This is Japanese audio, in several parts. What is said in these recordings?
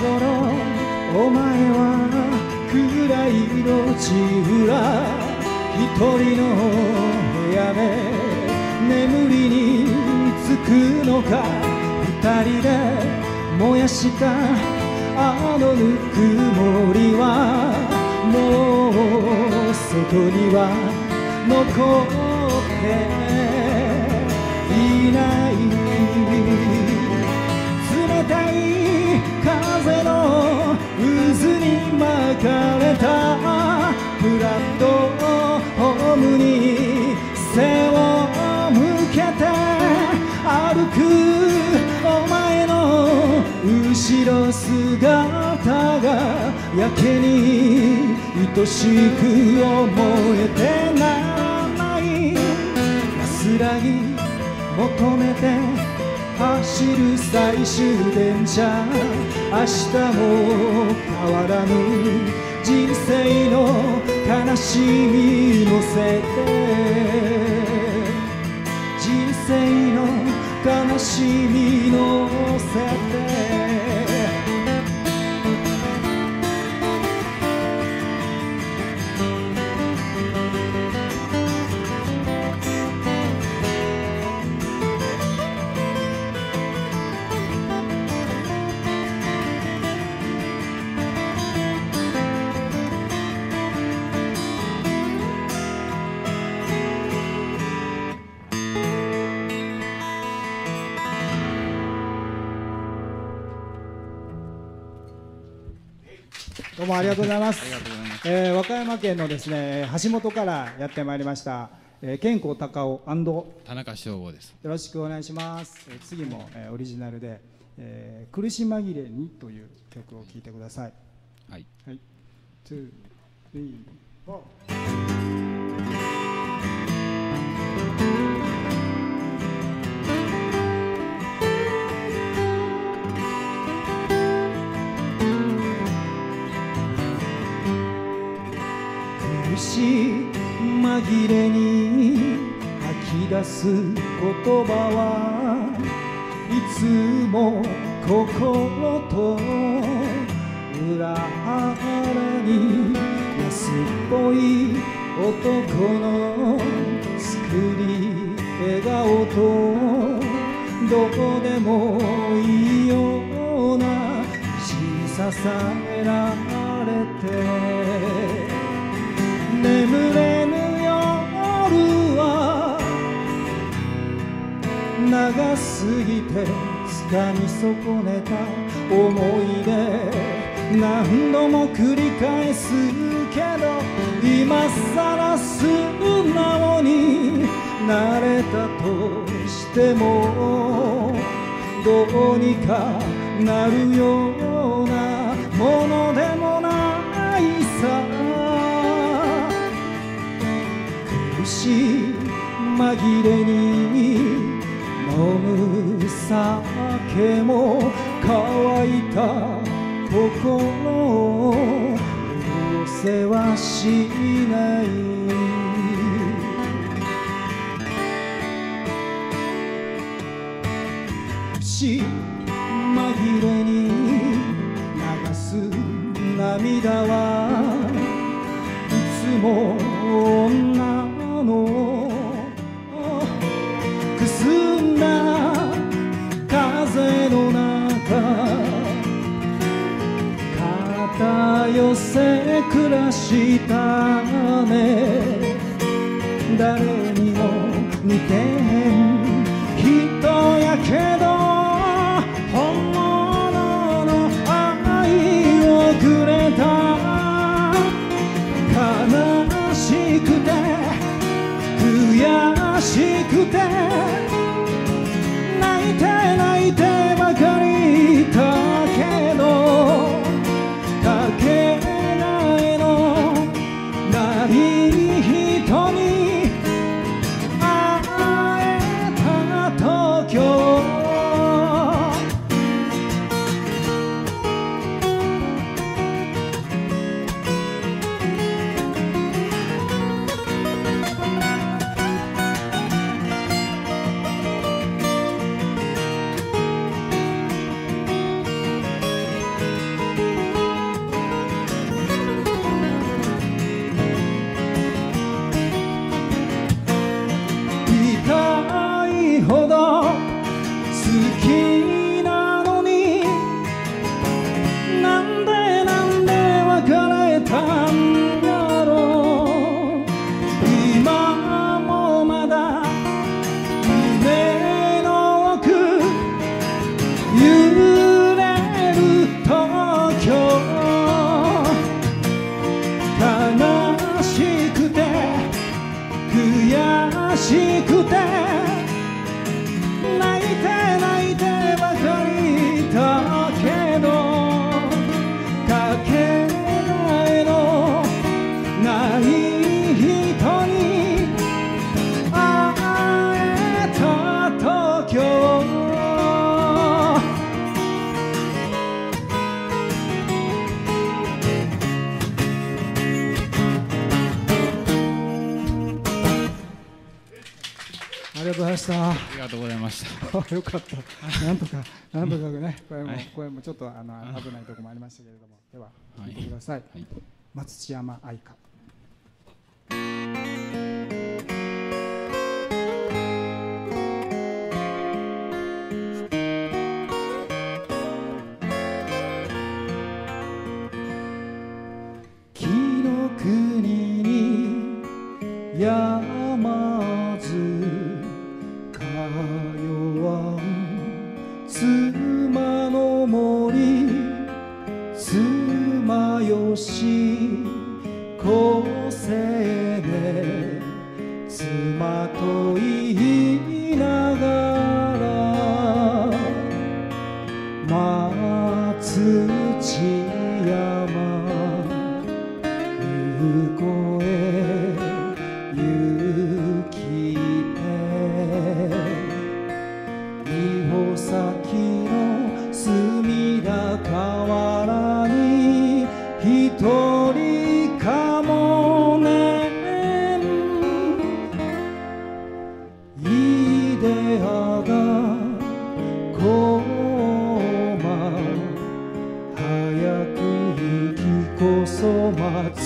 頃お前は暗い路地裏一人の部屋で眠りにつくのか二人で燃やしたあのぬくもりはもう外には残っていない冷たい風の渦に巻かれたプラットホームに背を向けて歩くお前の後ろ姿がやけに愛しく思えてならない。安らぎ求めて走る最終電車。明日も変わらぬ人生の悲しみ乗せて。人生の悲しみ乗せて。どうもありがとうございます。えー和歌山県のですね橋本からやってまいりました、えー、健康高尾よ田中翔吾です。ろしくお願いします。えー次も、えーオリジナルで、えー苦し紛れにという曲を聴いてください。はい。はい。two, three, four. れに吐き出す言葉はいつも心と裏腹に安っぽい男の作り笑顔とどこでもいいような小ささえすぎて掴み損ねた思い出何度も繰り返すけど今さら素直になれたとしてもどうにかなるようなものでもないさ。苦しい紛れにむ酒も乾いた心を寄せはしない。し紛れに流す涙はいつも女の寄せ暮らしたね。誰にも似てへん。人やけど本物の愛をくれた。悲しくて悔しくて。がとうございましたありがとうございましたあよかった。なんとか、なんとかね、声も、はい声もちょっと、あの、危ないところもありましたけれども。では、はい聞いてください。はい松千山愛歌。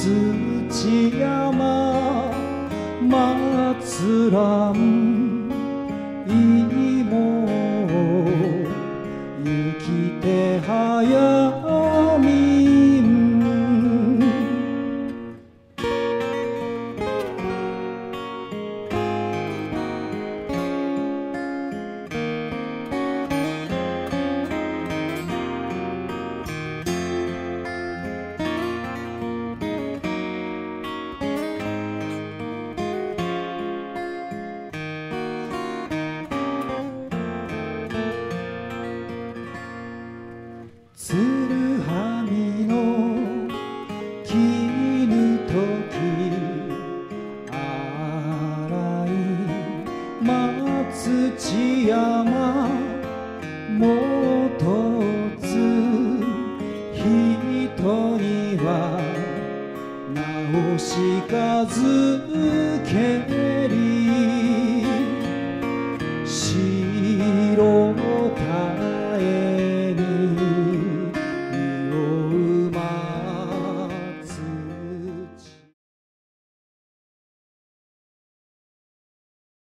松千山松蘭い